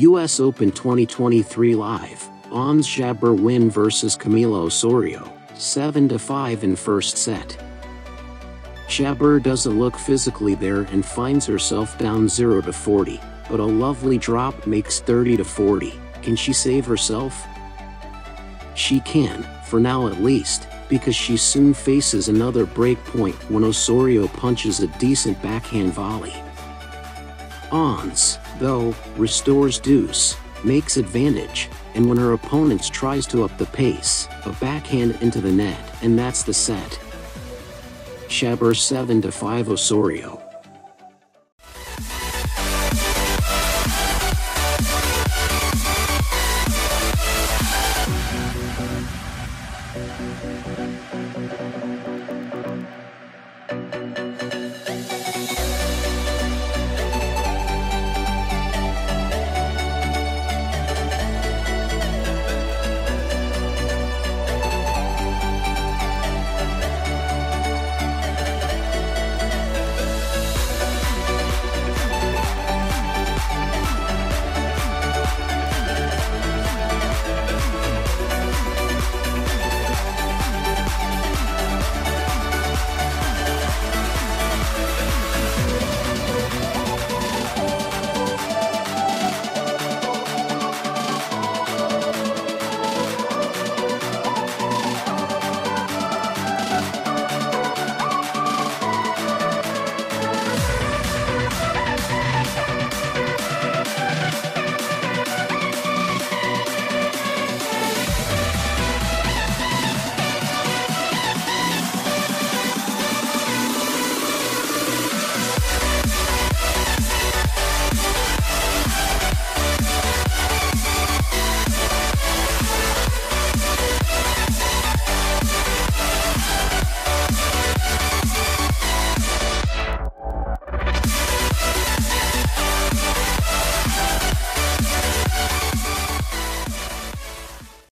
US Open 2023 Live, Ons Jabeur win versus Camila Osorio, 7-5 in first set. Jabeur doesn't look physically there and finds herself down 0-40, but a lovely drop makes 30-40. Can she save herself? She can, for now at least, because she soon faces another break point when Osorio punches a decent backhand volley. Ons, though, restores deuce, makes advantage, and when her opponent tries to up the pace, a backhand into the net, and that's the set. Jabeur 7-5 Osorio.